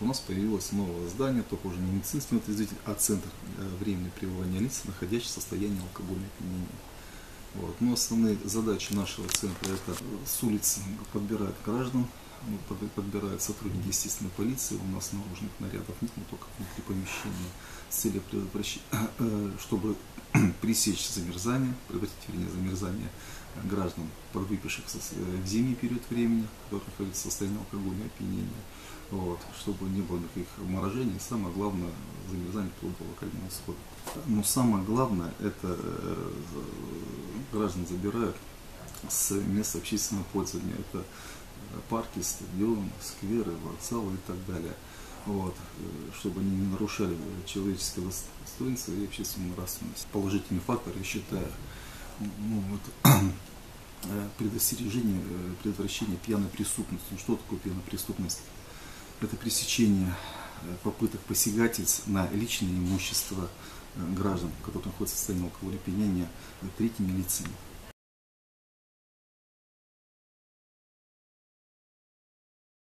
У нас появилось новое здание, только уже не медицинский отрезвитель, а центр э, временного пребывания лиц, находящихся в состоянии алкогольного опьянения. Вот. Но основные задачи нашего центра это с улицы подбирать граждан, ну, под- подбирают сотрудники, естественно, полиции. У нас наружных нарядов нет, но только внутри помещения с целью предотвращения, чтобы пресечь замерзание, предотвратить, вернее, замерзание граждан, подвыпивших э, в зимний период времени, которые находятся в состоянии алкогольного опьянения, вот, чтобы не было никаких морожений, самое главное, замерзание плода локального исхода. Но самое главное, это э, граждан забирают с мест общественного пользования. Это э, парки, стадионы, скверы, вокзалы и так далее. Вот, э, чтобы они не нарушали человеческое дос- достоинство и общественную нравственность. Положительный фактор, я считаю, ну, это э, предостережение, предотвращение пьяной преступности. Ну, что такое пьяная преступность? Это пресечение попыток посягательств на личное имущество граждан, которые находятся в состоянии алкогольного опьянения, третьими лицами.